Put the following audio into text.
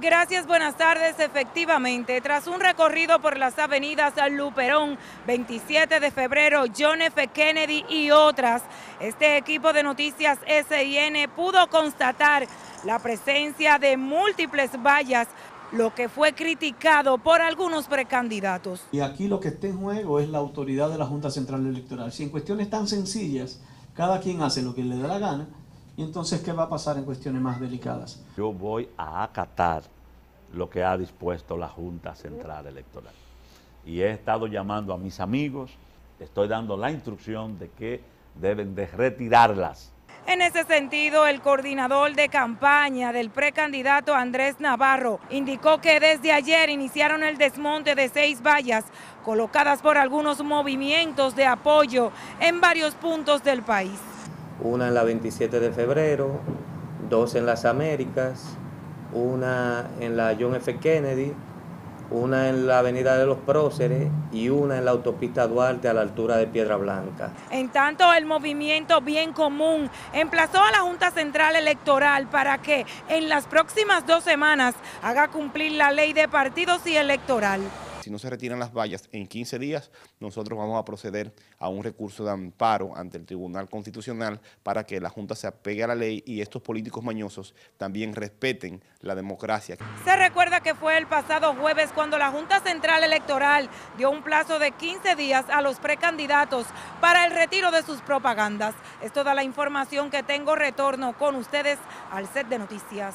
Gracias, buenas tardes. Efectivamente, tras un recorrido por las avenidas Luperón, 27 de febrero, John F. Kennedy y otras, este equipo de noticias SIN pudo constatar la presencia de múltiples vallas, lo que fue criticado por algunos precandidatos. Y aquí lo que está en juego es la autoridad de la Junta Central Electoral. Si en cuestiones tan sencillas cada quien hace lo que le da la gana, entonces, ¿qué va a pasar en cuestiones más delicadas? Yo voy a acatar lo que ha dispuesto la Junta Central Electoral. Y he estado llamando a mis amigos, estoy dando la instrucción de que deben de retirarlas. En ese sentido, el coordinador de campaña del precandidato Andrés Navarro indicó que desde ayer iniciaron el desmonte de seis vallas colocadas por algunos movimientos de apoyo en varios puntos del país una en la 27 de febrero, dos en las Américas, una en la John F. Kennedy, una en la Avenida de los Próceres y una en la autopista Duarte a la altura de Piedra Blanca. En tanto, el movimiento Bien Común emplazó a la Junta Central Electoral para que en las próximas dos semanas haga cumplir la ley de partidos y electoral. Si no se retiran las vallas en 15 días, nosotros vamos a proceder a un recurso de amparo ante el Tribunal Constitucional para que la Junta se apegue a la ley y estos políticos mañosos también respeten la democracia. Se recuerda que fue el pasado jueves cuando la Junta Central Electoral dio un plazo de 15 días a los precandidatos para el retiro de sus propagandas. Es toda la información que tengo. Retorno con ustedes al set de noticias.